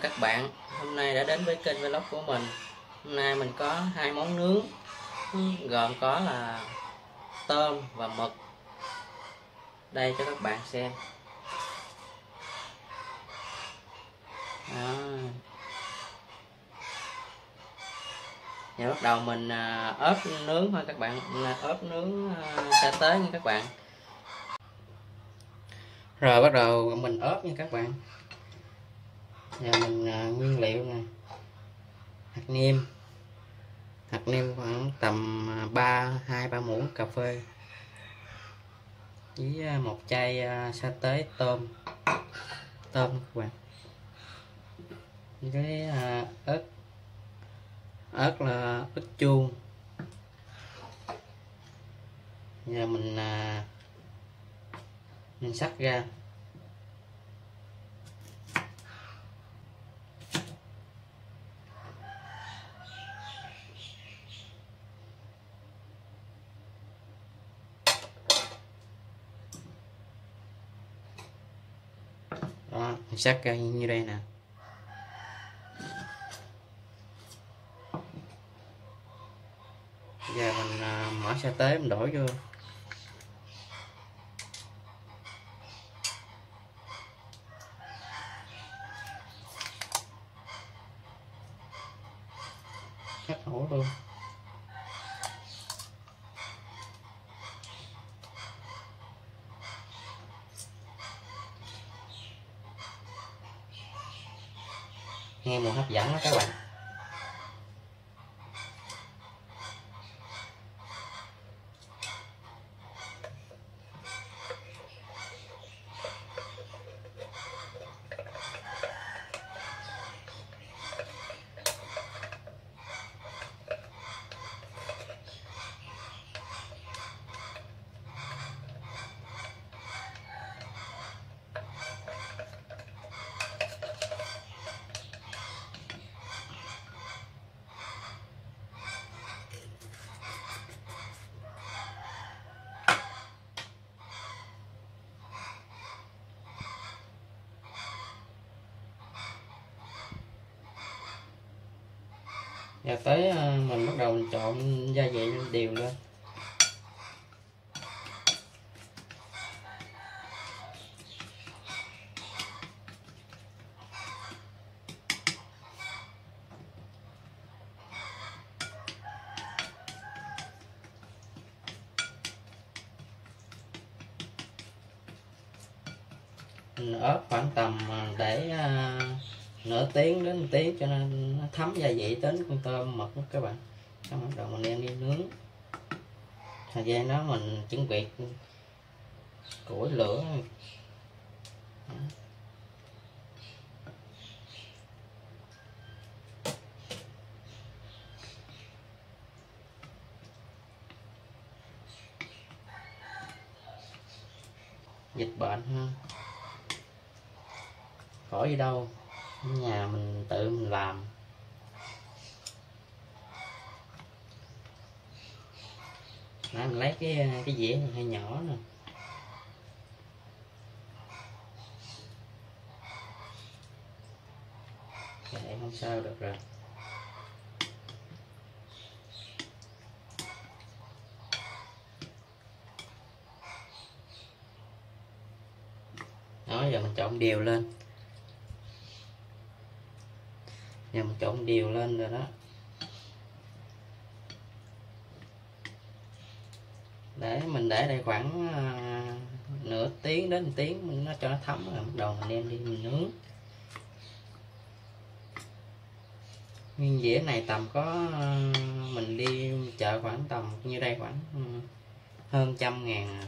các bạn. Hôm nay đã đến với kênh vlog của mình. Hôm nay mình có hai món nướng. Gồm có là tôm và mực. Đây cho các bạn xem. À. Giờ bắt đầu mình à, ốp nướng thôi các bạn. À, ốp nướng à, sa tế nha các bạn. Rồi bắt đầu mình ốp nha các bạn giờ mình uh, nguyên liệu nè. Hạt niêm hạt niêm khoảng tầm à, ba hai ba muỗng cà phê. Với à, một chai uh, sa tế tôm. Tôm các bạn. Với ớt. Ớt là ớt chuông. Giờ mình uh, mình sắc ra đó mình sắc ra như đây nè. Giờ mình à, mở sa tế mình đổi vô. Cắt hổ luôn. Nghe mùi hấp dẫn đó các bạn. Và tới ờ, mình bắt đầu mình trộn gia vị đều lên mình ớt khoảng tầm ờ, để ờ, nửa tiếng đến một tiếng cho nên thấm gia vị đến con tôm mực các bạn. Xong bắt đầu mình đem đi nướng. Thời gian đó mình chuẩn bị củi lửa. Dịch bệnh, ha. Khỏi gì đâu. Nhà mình tự mình làm. Nãy mình lấy cái cái dĩa này hơi nhỏ nè. Để không sao được rồi. Đó, giờ mình trộn đều lên. Giờ mình trộn đều lên rồi đó. Để mình để đây khoảng uh, nửa tiếng đến một tiếng mình nó cho nó thấm rồi bắt đầu mình đem đi mình nướng. Nguyên dĩa này tầm có uh, mình đi chợ khoảng tầm như đây khoảng uh, hơn trăm ngàn à.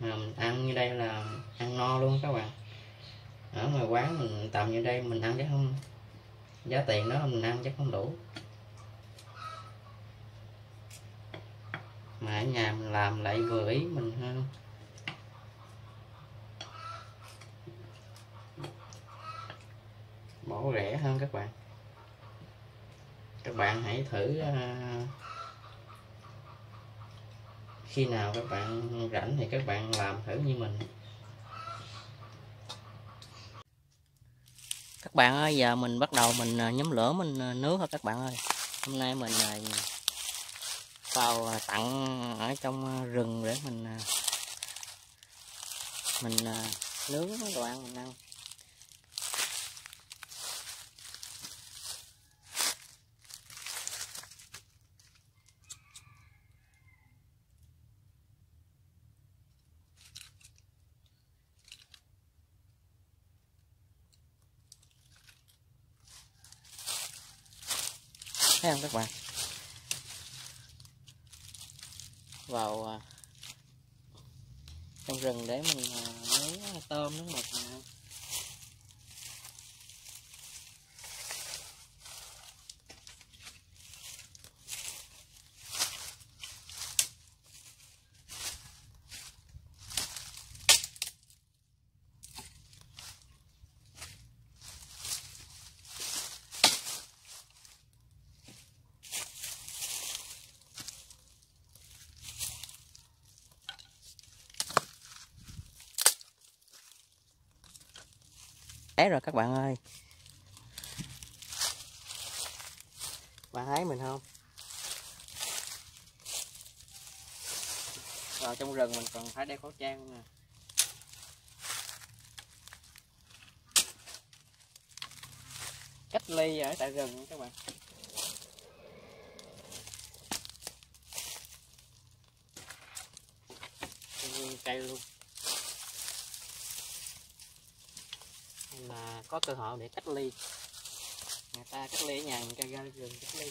mà mình ăn như đây là ăn no luôn các bạn. Ở ngoài quán mình tầm như đây mình ăn chắc không giá tiền đó mình ăn chắc không đủ. Mà ở nhà mình làm lại vừa ý mình hơn bỏ rẻ hơn các bạn. Các bạn hãy thử uh, khi nào các bạn rảnh thì các bạn làm thử như mình. Các bạn ơi giờ mình bắt đầu mình à, nhóm lửa mình à, nướng thôi các bạn ơi. Hôm nay mình vào à, tặng ở trong à, rừng để mình à, mình nướng đồ ăn mình ăn. Thấy không các bạn? Vào à, trong rừng để mình à, lấy nướng tôm nước mực nè. Té rồi các bạn ơi. Bạn thấy mình không? Vào trong rừng mình còn phải đeo khẩu trang nè. Cách ly ở tại rừng các bạn cây luôn mà có cơ hội để cách ly. Người ta cách ly ở nhà, người ta ra rừng cách ly.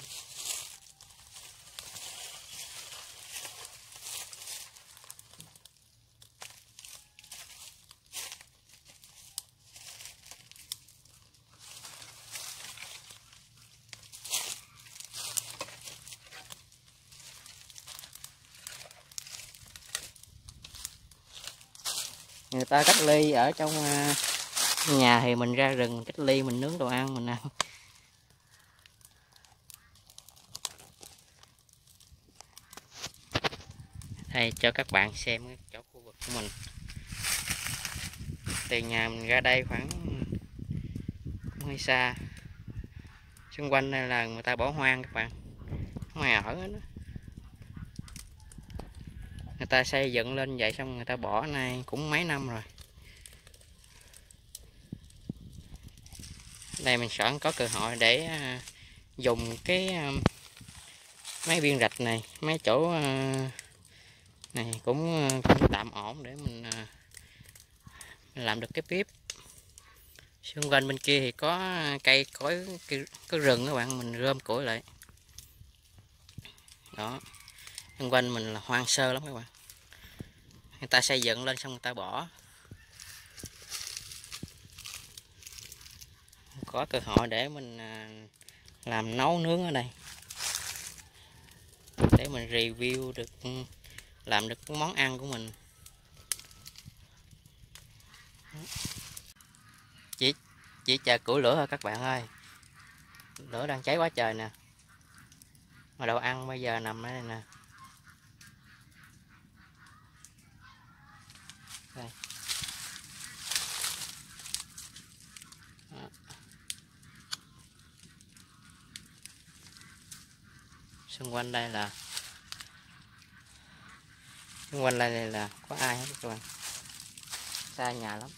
Người ta cách ly ở trong à, nhà thì mình ra rừng, cách ly mình nướng đồ ăn mình ăn. Đây cho các bạn xem cái chỗ khu vực của mình. Từ nhà mình ra đây khoảng hơi xa. Xung quanh đây là người ta bỏ hoang các bạn. Không ai ở đó người ta xây dựng lên vậy xong người ta bỏ này cũng mấy năm rồi. Đây mình sẵn có cơ hội để à, dùng cái à, mấy viên rạch này mấy chỗ à, này cũng, cũng tạm ổn để mình làm được cái bếp. Xung quanh bên kia thì có cây cối có rừng các bạn mình rơm củi lại. Đó. Xung quanh mình là hoang sơ lắm các bạn. Người ta xây dựng lên xong người ta bỏ. Có cơ hội để mình à, làm nấu nướng ở đây. Để mình review được ừ, làm được món ăn của mình. Chỉ chỉ chờ củi lửa thôi các bạn ơi. Lửa đang cháy quá trời nè. Mà đồ ăn bây giờ nằm ở đây nè đây xung quanh đây là xung quanh đây là có ai hết các bạn? Xa nhà lắm.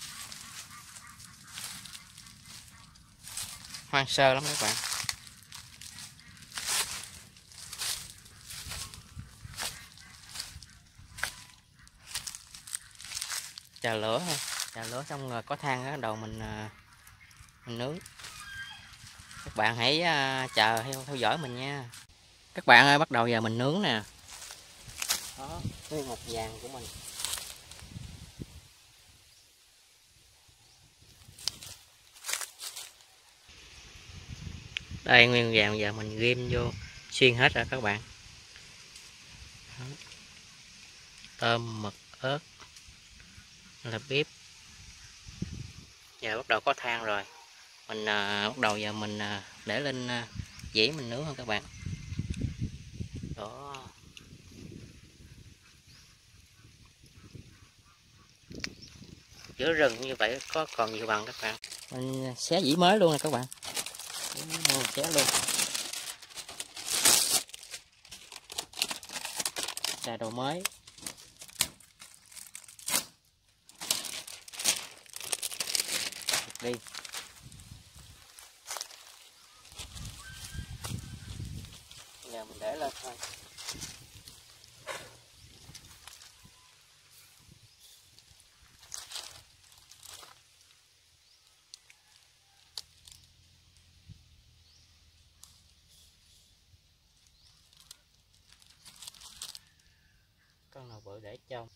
Hoang sơ lắm các bạn. Chờ lửa thôi chờ lửa xong rồi có than ở đầu mình à, mình nướng. Các bạn hãy à, chờ theo theo dõi mình nha các bạn ơi bắt đầu giờ mình nướng nè. Đó nguyên một vàng của mình. Đây nguyên vàng giờ mình ghim vô xuyên hết rồi các bạn. Đó. tôm mực ớt là bếp. Giờ bắt đầu có than rồi. Mình à, bắt đầu giờ mình à, để lên à, dĩ mình nướng không các bạn đó. Giữa rừng như vậy có còn nhiều bằng các bạn. Mình xé dĩ mới luôn nè các bạn. Xé luôn. Xài đồ mới. Đi. Giờ mình để lên thôi con nào bự để trong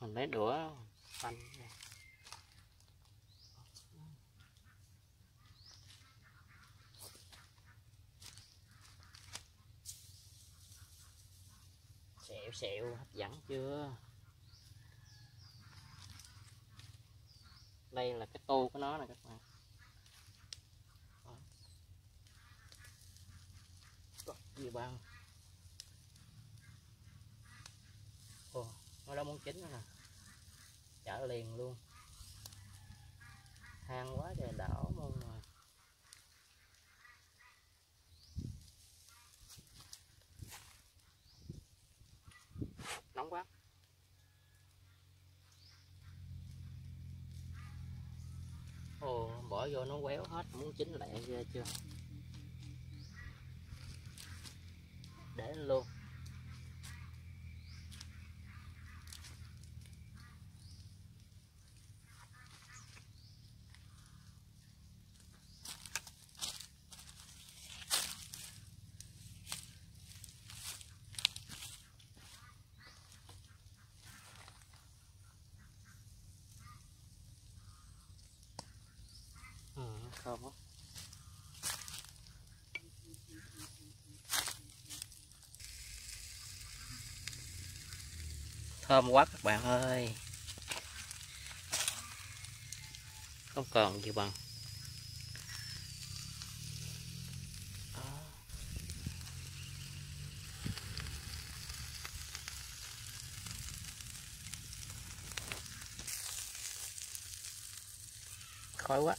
mình lấy đũa phanh nè xẹo xẹo hấp dẫn chưa? Đây là cái tô của nó nè các bạn. Đó. gì bao ồ, nó đã muốn chín rồi nè. Chở liền luôn. Than quá trời đỏ luôn mà nóng quá. Ồ, bỏ vô nó quéo hết, muốn chín lẹ ghê chưa? Để luôn ừ, thơm quá thơm quá các bạn ơi. Không còn gì bằng Đó. khói quá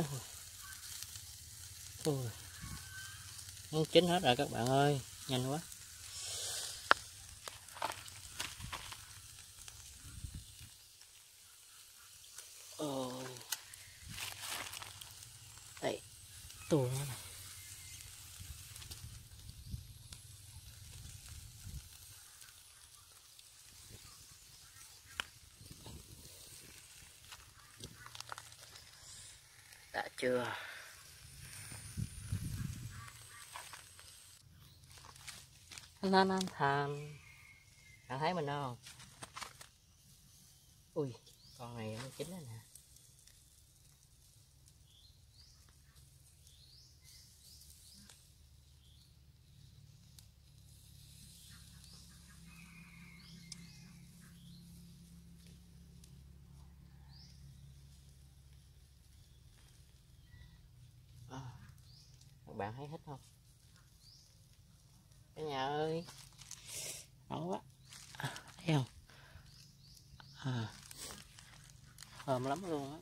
Ôi. Ôi. Chín hết rồi các bạn ơi Nhanh quá Ôi. Đây Tua nó này đã chưa anh anh tham. Bạn thấy mình không ui, con này nó chín rồi nè. Các bạn thấy hết không? Cả nhà ơi. Nóng quá. À, thấy không? À, thơm lắm luôn á.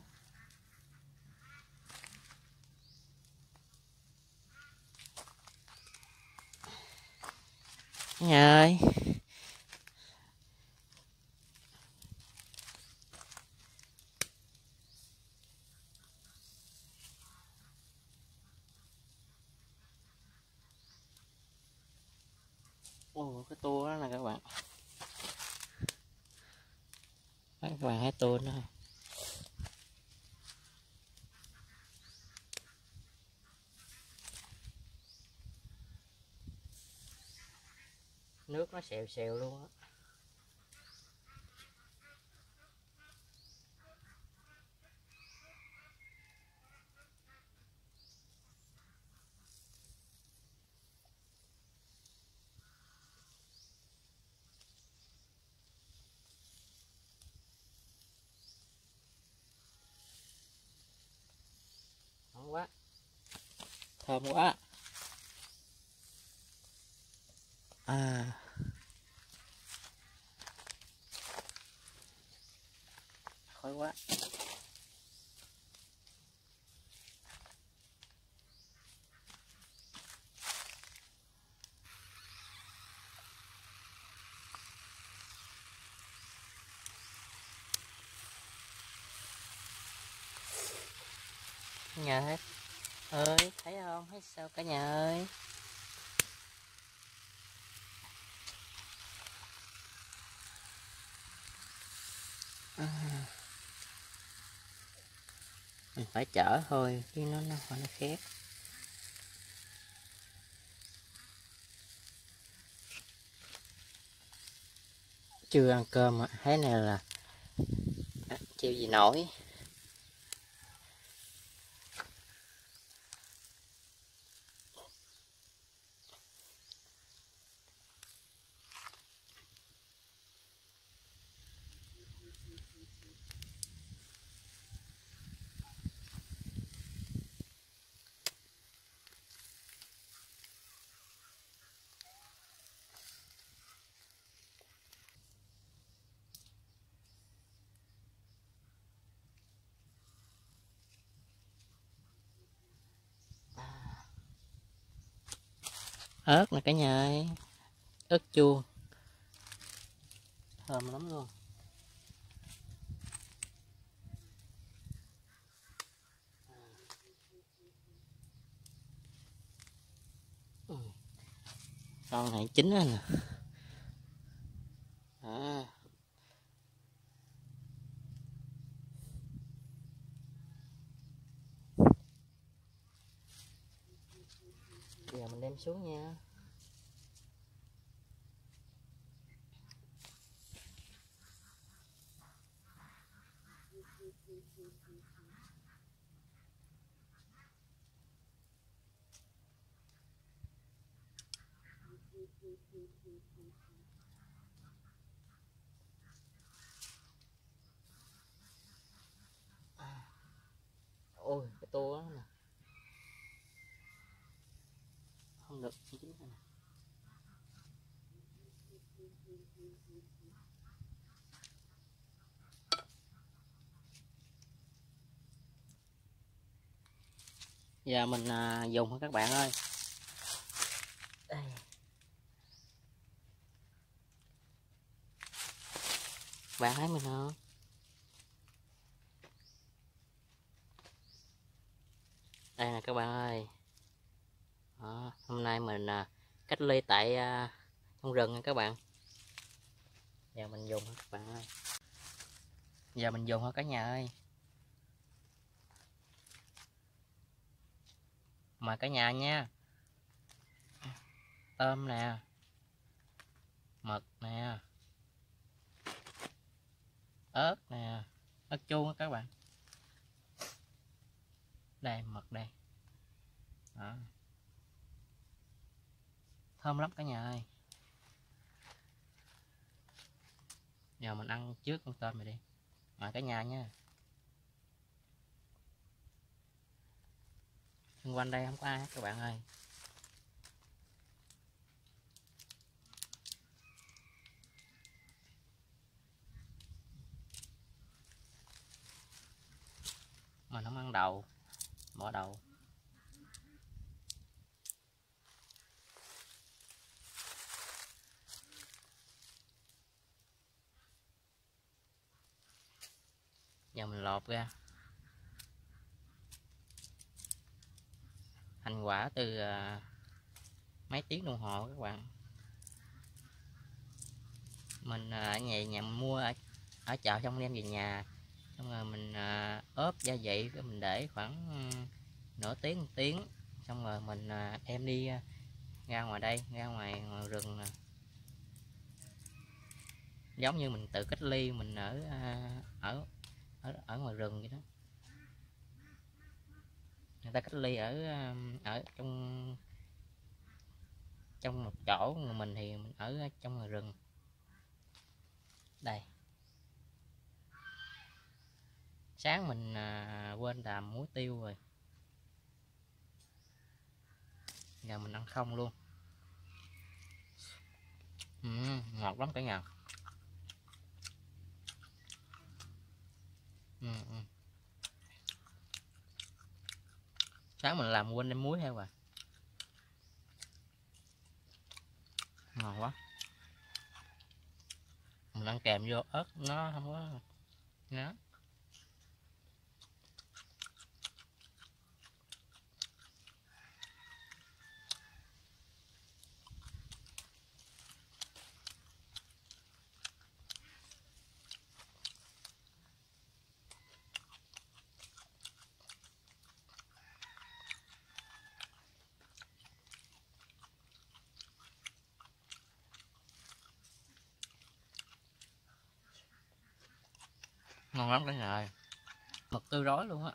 Nhà ơi. Ồ, cái tua đó nè các bạn. Đấy, các bạn thấy tua nó nước nó xèo xèo luôn á thơm quá thơm quá à. Khói quá. Nhà hết. Ơi thấy không sao cả nhà ơi? À. Mình phải chở thôi, chứ nó nó nó khét chưa ăn cơm thấy này là à, chịu gì nổi? Ớt nè cả nhà ơi. Ớt chua. Thơm lắm luôn. Ừ. Con này chín rồi nè à. giờ mình đem xuống nha. À, ôi cái tô đó nè không được chín này giờ mình à, dùng thôi các bạn ơi. Đây bạn thấy mình không? Đây nè các bạn ơi à, hôm nay mình à, cách ly tại à, trong rừng nha các bạn. Giờ mình dùng các bạn ơi? Giờ mình dùng thôi cả nhà ơi? Mời cả nhà nha. Tôm nè. Mực nè. Ớt nè. Ớt chuông các bạn. Đây mực đây. Đó thơm lắm cả nhà ơi. Giờ mình ăn trước con tôm này đi. Mời cả nhà nha. Xung quanh đây không có ai hết các bạn ơi. Mình không ăn đầu bỏ đầu giờ mình lột ra. Thành quả từ à, mấy tiếng đồng hồ các bạn. Mình à, ở nhà nhà mua ở, ở chợ xong đem về nhà. Xong rồi mình à, ốp gia vị cái mình để khoảng nửa tiếng một tiếng. Xong rồi mình em đem đi ra ngoài đây ra ngoài, ngoài rừng nè. Giống như mình tự cách ly mình ở ở ở ở ngoài rừng vậy đó. Người ta cách ly ở um, ở trong trong một chỗ người mình thì mình ở trong ngoài rừng. Đây. Sáng mình à, quên làm muối tiêu rồi. Giờ mình ăn không luôn. Ừ, ngọt lắm cả nhà. Ừ, ừ. sáng mình làm quên đem muối heo rồi ngon quá. Mình ăn kèm vô ớt nó không có ngán ngon lắm cả nhà mực tươi rói luôn á.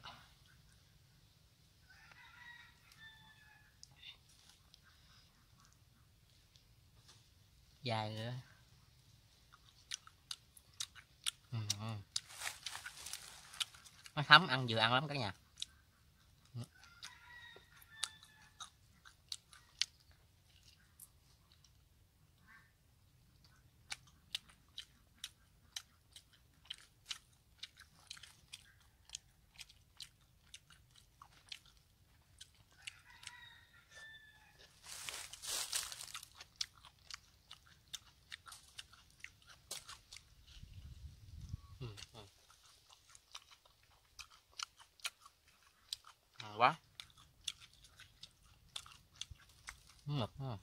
Dài nữa ừ. nó thấm ăn vừa ăn lắm cả nhà quá mực ha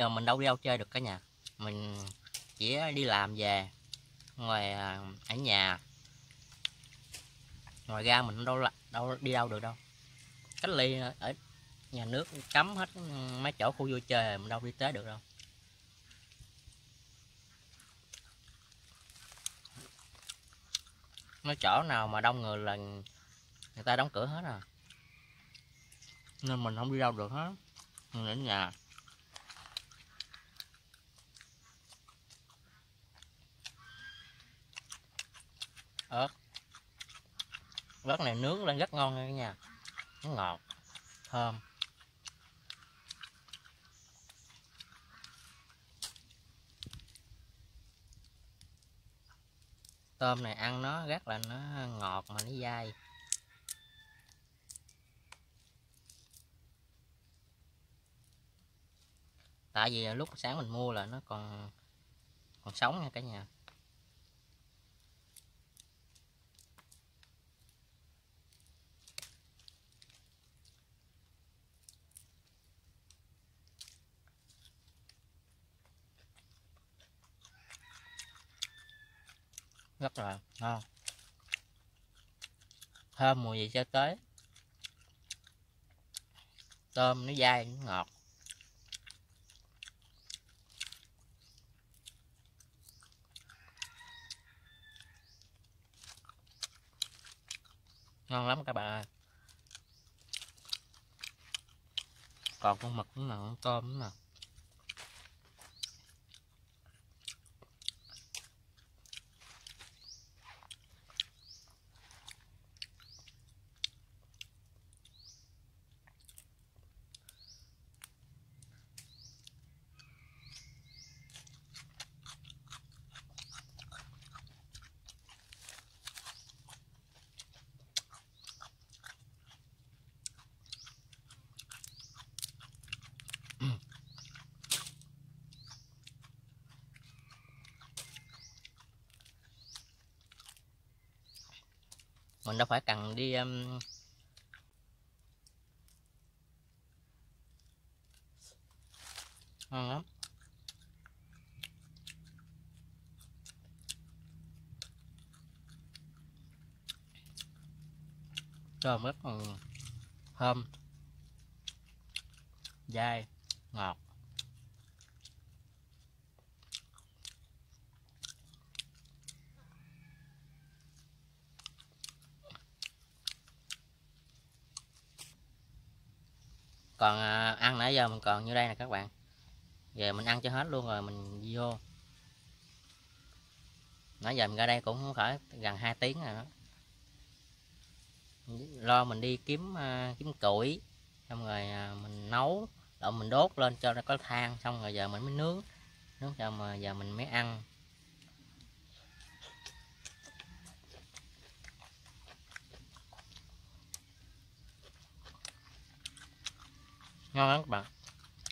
giờ mình đâu đi đâu chơi được cả nhà. Mình chỉ đi làm về, ngoài à, ở nhà. Ngoài ra mình đâu đâu đi đâu được đâu. Cách ly ở nhà nước cấm hết mấy chỗ khu vui chơi, mình đâu đi tới được đâu. Mấy chỗ nào mà đông người là người ta đóng cửa hết à. Nên mình không đi đâu được hết. Mình ở nhà. Ớt. Ớt này nướng lên rất ngon nha nha nó ngọt, thơm. Tôm này ăn nó rất là nó ngọt mà nó dai. Tại vì lúc sáng mình mua là nó còn còn sống nha cả nhà. Rất là ngon. Thơm mùi gì cho tới. Tôm nó dai, nó ngọt. Ngon lắm các bạn ơi. Còn con mực cũng là con tôm nữa nè mình đâu phải cần đi um, ngon lắm. Cơm rất còn thơm dai ngọt. Còn à, ăn nãy giờ mình còn như đây nè các bạn? Về mình ăn cho hết luôn rồi mình vô. Nãy giờ mình ra đây cũng phải gần 2 tiếng rồi đó. Lo mình đi kiếm uh, kiếm củi xong rồi uh, mình nấu rồi mình đốt lên cho nó có than xong rồi giờ mình mới nướng. Nướng cho mà giờ mình mới ăn. Ngon lắm các bạn.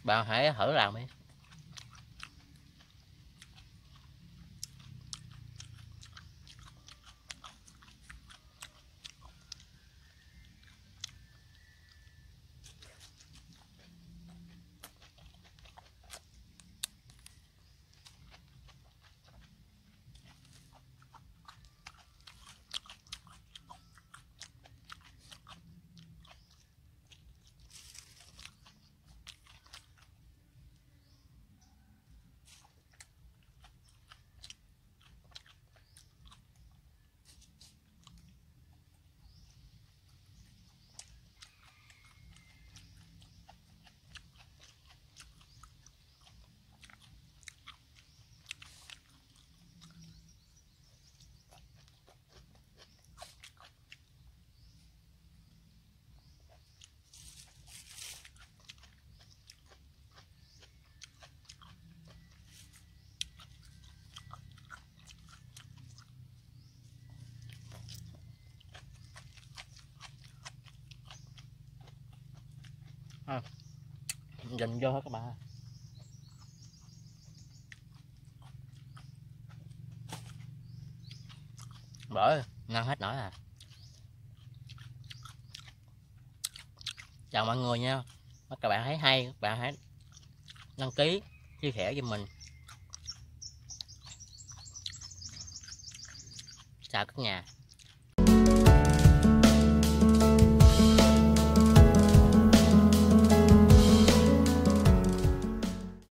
Bạn hãy thử làm đi. À, dành vô hết các bạn bởi ngon hết nổi à. Chào mọi người nha. Các bạn thấy hay các bạn hãy đăng ký chia sẻ với mình. Chào các nhà.